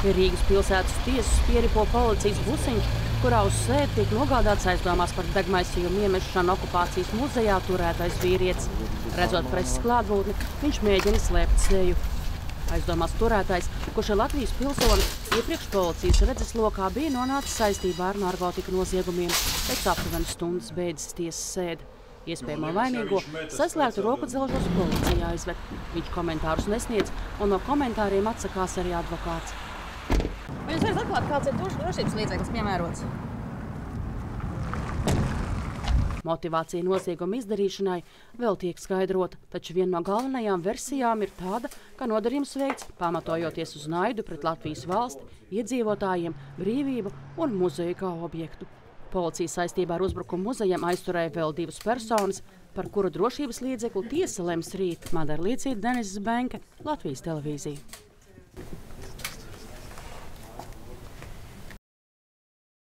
Rīgas pilsētas tiesas pieripo policijas busiņš, kurā uz sēdi tiek nogādāts aizdomās par degmaisījumu iemešanu okupācijas muzejā turētais vīrietis. Redzot preses klātbūtni, viņš mēģina slēpt seju. Aizdomās turētais, kurš ir Latvijas pilsonis, iepriekš policijas redzeslokā bija nonācis saistībā ar narkotiku noziegumiem. Pēc aptuveni stundas beidzas tiesas sēde. Iespējamo vainīgo saslēgtu roku dzelžos policijā aizved. Viņš komentārus nesniedz, un no komentāriem atsakās arī advokāts. Vai jūs varat atklāt, kāds ir drošības līdzeklis piemērots? Motivācija nozieguma izdarīšanai vēl tiek skaidrota, taču viena no galvenajām versijām ir tāda, ka nodarījums veikts pamatojoties uz naidu pret Latvijas valsti, iedzīvotājiem, brīvību un muzeju kā objektu. Policija saistībā ar uzbrukumu muzejam aizturēja vēl divas personas, par kuru drošības līdzekli tiesa lems rīt. Madara Līcīta, Denis Benke, Latvijas televīzija.